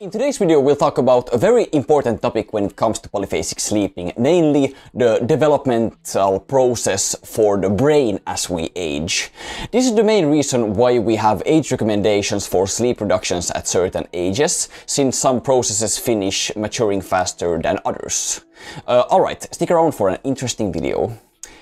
In today's video we'll talk about a very important topic when it comes to polyphasic sleeping, namely the developmental process for the brain as we age. This is the main reason why we have age recommendations for sleep reductions at certain ages, since some processes finish maturing faster than others. Uh, Alright, stick around for an interesting video.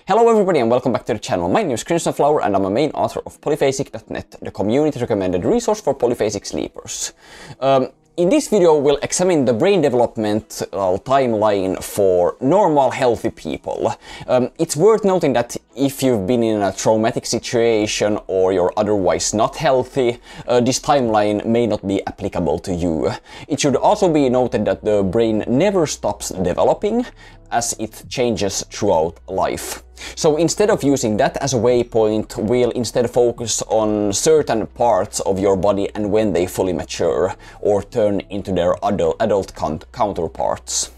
Hello everybody and welcome back to the channel. My name is Crimson Flower and I'm a main author of polyphasic.net, the community recommended resource for polyphasic sleepers. Um, in this video, we'll examine the brain development uh, timeline for normal, healthy people. Um, it's worth noting that if you've been in a traumatic situation or you're otherwise not healthy, uh, this timeline may not be applicable to you. It should also be noted that the brain never stops developing as it changes throughout life. So instead of using that as a waypoint, we'll instead focus on certain parts of your body and when they fully mature or turn into their adult, adult counterparts.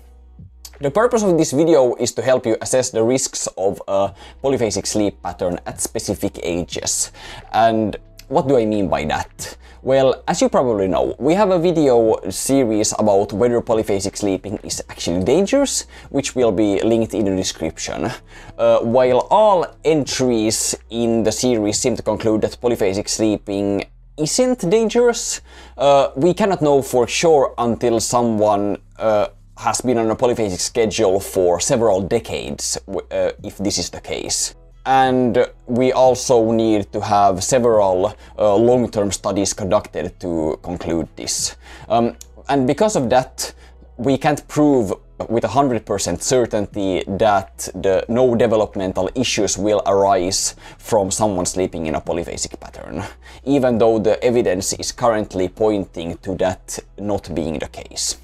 The purpose of this video is to help you assess the risks of a polyphasic sleep pattern at specific ages. And what do I mean by that? Well, as you probably know, we have a video series about whether polyphasic sleeping is actually dangerous, which will be linked in the description. Uh, while all entries in the series seem to conclude that polyphasic sleeping isn't dangerous, uh, we cannot know for sure until someone uh, has been on a polyphasic schedule for several decades, uh, if this is the case and we also need to have several uh, long-term studies conducted to conclude this. Um, and because of that, we can't prove with 100% certainty that the no developmental issues will arise from someone sleeping in a polyphasic pattern, even though the evidence is currently pointing to that not being the case.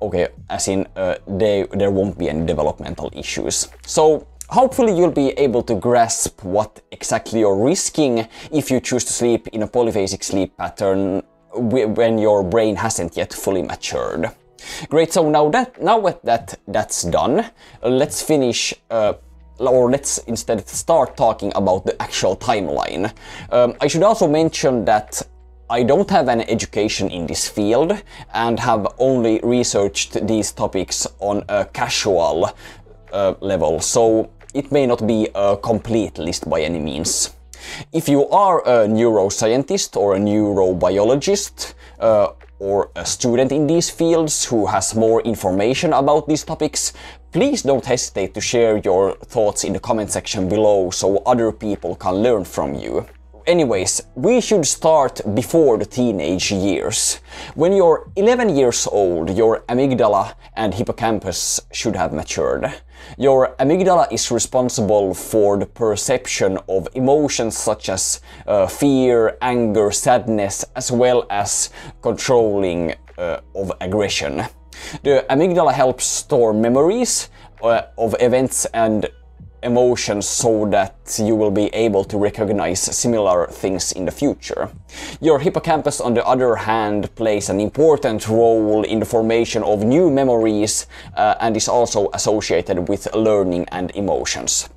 Okay, as in, uh, they, there won't be any developmental issues. So Hopefully you'll be able to grasp what exactly you're risking if you choose to sleep in a polyphasic sleep pattern when your brain hasn't yet fully matured. Great, so now that now that that's done, let's finish uh, or let's instead start talking about the actual timeline. Um, I should also mention that I don't have any education in this field and have only researched these topics on a casual uh, level, so it may not be a complete list by any means. If you are a neuroscientist or a neurobiologist, uh, or a student in these fields who has more information about these topics, please don't hesitate to share your thoughts in the comment section below so other people can learn from you. Anyways, we should start before the teenage years. When you're 11 years old, your amygdala and hippocampus should have matured. Your amygdala is responsible for the perception of emotions such as uh, fear, anger, sadness, as well as controlling uh, of aggression. The amygdala helps store memories uh, of events and emotions so that you will be able to recognize similar things in the future. Your hippocampus, on the other hand, plays an important role in the formation of new memories uh, and is also associated with learning and emotions.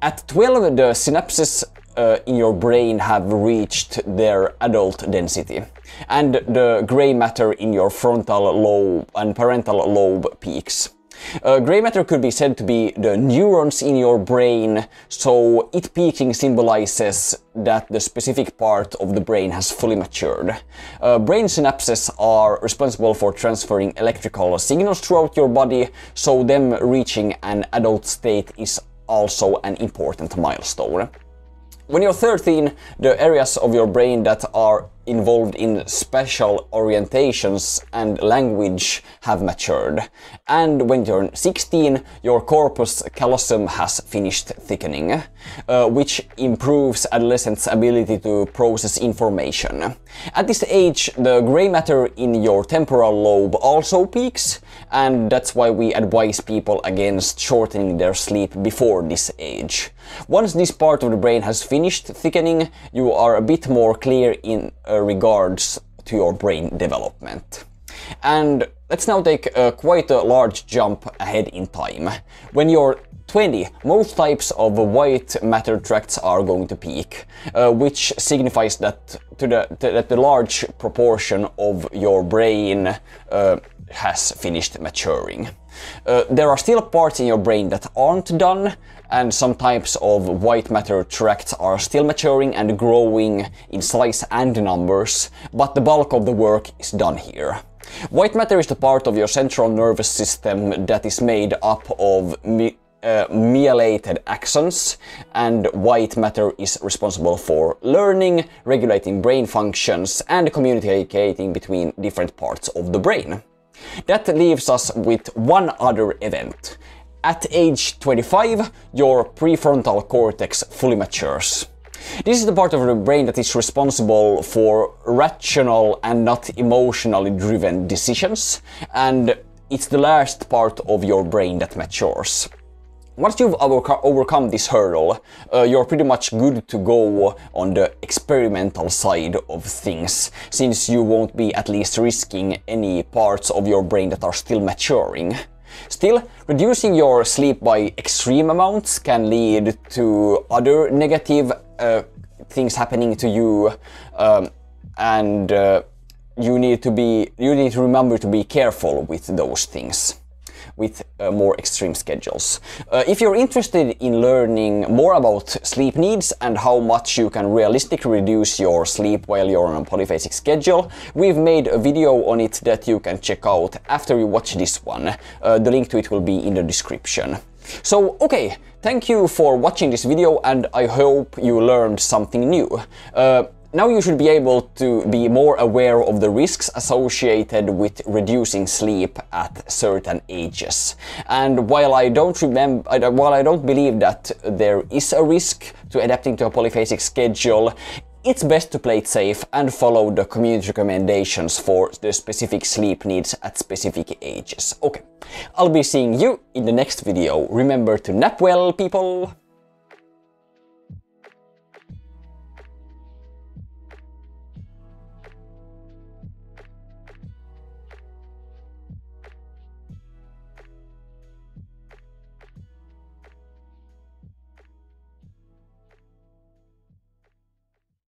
At 12, the synapses uh, in your brain have reached their adult density, and the gray matter in your frontal lobe and parietal lobe peaks. Uh, gray matter could be said to be the neurons in your brain, so it peaking symbolizes that the specific part of the brain has fully matured. Uh, brain synapses are responsible for transferring electrical signals throughout your body, so them reaching an adult state is also an important milestone. When you're 13, the areas of your brain that are involved in special orientations and language have matured. And when you're 16, your corpus callosum has finished thickening, uh, which improves adolescents' ability to process information. At this age, the gray matter in your temporal lobe also peaks, and that's why we advise people against shortening their sleep before this age. Once this part of the brain has finished thickening, you are a bit more clear in regards to your brain development. And let's now take uh, quite a large jump ahead in time. When you're 20, most types of white matter tracts are going to peak, uh, which signifies that to the, to, that the large proportion of your brain uh, has finished maturing. Uh, there are still parts in your brain that aren't done, and some types of white matter tracts are still maturing and growing in size and numbers, but the bulk of the work is done here. White matter is the part of your central nervous system that is made up of uh, myelinated axons, and white matter is responsible for learning, regulating brain functions, and communicating between different parts of the brain. That leaves us with one other event. At age 25, your prefrontal cortex fully matures. This is the part of the brain that is responsible for rational and not emotionally driven decisions, and it's the last part of your brain that matures. Once you've overcome this hurdle, uh, you're pretty much good to go on the experimental side of things, since you won't be at least risking any parts of your brain that are still maturing. Still, reducing your sleep by extreme amounts can lead to other negative uh, things happening to you, um, and uh, you need to be you need to remember to be careful with those things with uh, more extreme schedules. Uh, if you're interested in learning more about sleep needs and how much you can realistically reduce your sleep while you're on a polyphasic schedule, we've made a video on it that you can check out after you watch this one. Uh, the link to it will be in the description. So, okay, thank you for watching this video and I hope you learned something new. Uh, now you should be able to be more aware of the risks associated with reducing sleep at certain ages. And while I don't remember, while I don't believe that there is a risk to adapting to a polyphasic schedule, it's best to play it safe and follow the community recommendations for the specific sleep needs at specific ages. Okay, I'll be seeing you in the next video. Remember to nap well, people!